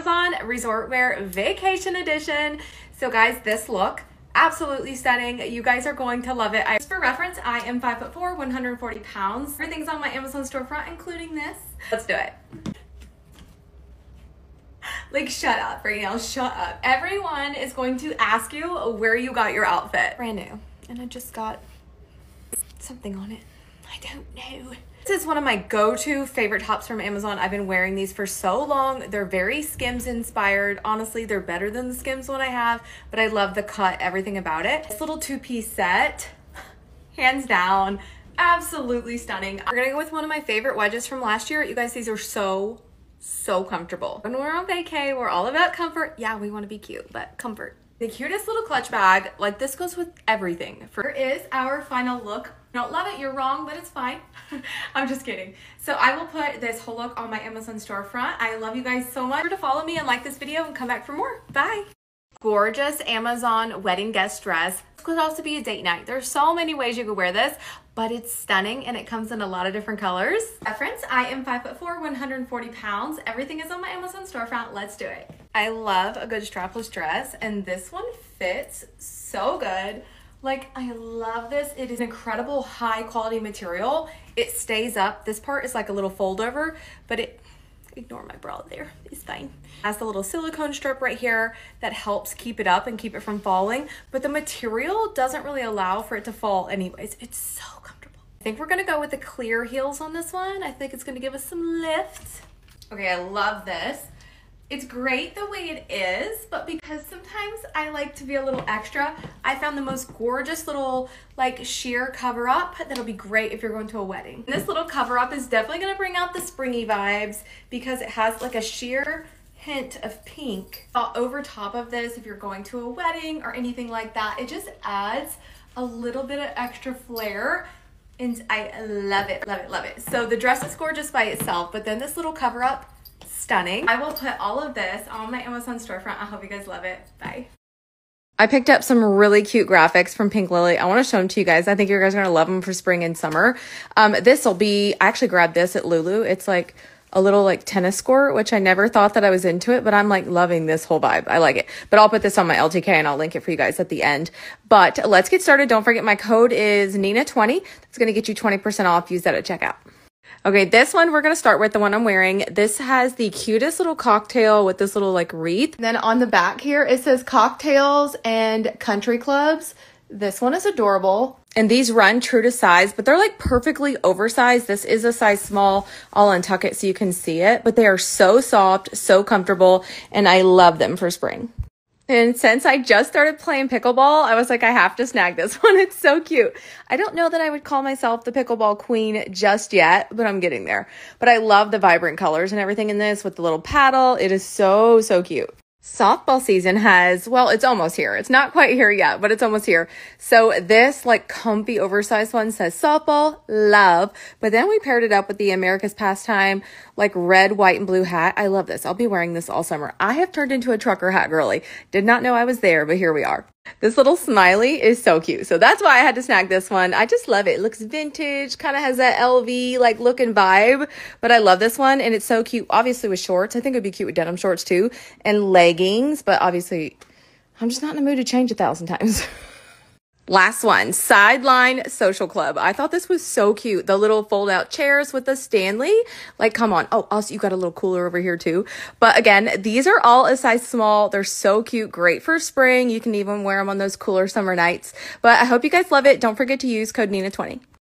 Amazon Resort Wear Vacation Edition. So guys, this look, absolutely stunning. You guys are going to love it. I, just for reference, I am 5'4", 140 pounds. Everything's on my Amazon storefront, including this. Let's do it. Like, shut up right shut up. Everyone is going to ask you where you got your outfit. Brand new. And I just got something on it. Don't know. This is one of my go-to favorite tops from Amazon. I've been wearing these for so long. They're very Skims inspired. Honestly, they're better than the Skims one I have, but I love the cut, everything about it. This little two-piece set, hands down, absolutely stunning. We're gonna go with one of my favorite wedges from last year. You guys, these are so, so comfortable. When we're on vacay, we're all about comfort. Yeah, we wanna be cute, but comfort. The cutest little clutch bag, like this goes with everything. For Here is our final look don't love it, you're wrong, but it's fine. I'm just kidding. So I will put this whole look on my Amazon storefront. I love you guys so much. Remember to follow me and like this video and come back for more. Bye. Gorgeous Amazon wedding guest dress. This could also be a date night. There's so many ways you could wear this, but it's stunning and it comes in a lot of different colors. Reference, I am 5'4", 140 pounds. Everything is on my Amazon storefront. Let's do it. I love a good strapless dress and this one fits so good. Like, I love this. It is incredible high quality material. It stays up. This part is like a little fold over, but it, ignore my bra there, it's fine. Has the little silicone strip right here that helps keep it up and keep it from falling, but the material doesn't really allow for it to fall anyways. It's so comfortable. I think we're gonna go with the clear heels on this one. I think it's gonna give us some lift. Okay, I love this. It's great the way it is, but because sometimes I like to be a little extra, I found the most gorgeous little like sheer cover up that'll be great if you're going to a wedding. And this little cover up is definitely gonna bring out the springy vibes because it has like a sheer hint of pink. Uh, over top of this, if you're going to a wedding or anything like that, it just adds a little bit of extra flair and I love it, love it, love it. So the dress is gorgeous by itself, but then this little cover up stunning. I will put all of this on my Amazon storefront. I hope you guys love it. Bye. I picked up some really cute graphics from Pink Lily. I want to show them to you guys. I think you guys are going to love them for spring and summer. Um, this will be, I actually grabbed this at Lulu. It's like a little like tennis court, which I never thought that I was into it, but I'm like loving this whole vibe. I like it. But I'll put this on my LTK and I'll link it for you guys at the end. But let's get started. Don't forget my code is Nina20. That's going to get you 20% off. Use that at checkout. Okay, this one we're going to start with the one I'm wearing. This has the cutest little cocktail with this little like wreath. And then on the back here, it says cocktails and country clubs. This one is adorable. And these run true to size, but they're like perfectly oversized. This is a size small. I'll untuck it so you can see it, but they are so soft, so comfortable, and I love them for spring. And since I just started playing pickleball, I was like, I have to snag this one. It's so cute. I don't know that I would call myself the pickleball queen just yet, but I'm getting there. But I love the vibrant colors and everything in this with the little paddle. It is so, so cute softball season has, well, it's almost here. It's not quite here yet, but it's almost here. So this like comfy oversized one says softball, love. But then we paired it up with the America's Pastime, like red, white, and blue hat. I love this. I'll be wearing this all summer. I have turned into a trucker hat girly. Did not know I was there, but here we are. This little smiley is so cute. So that's why I had to snag this one. I just love it. It looks vintage, kind of has that LV like look and vibe, but I love this one and it's so cute. Obviously with shorts. I think it'd be cute with denim shorts too and leggings, but obviously I'm just not in the mood to change a thousand times. Last one, Sideline Social Club. I thought this was so cute. The little fold out chairs with the Stanley. Like, come on. Oh, also, you got a little cooler over here too. But again, these are all a size small. They're so cute. Great for spring. You can even wear them on those cooler summer nights. But I hope you guys love it. Don't forget to use code NINA20.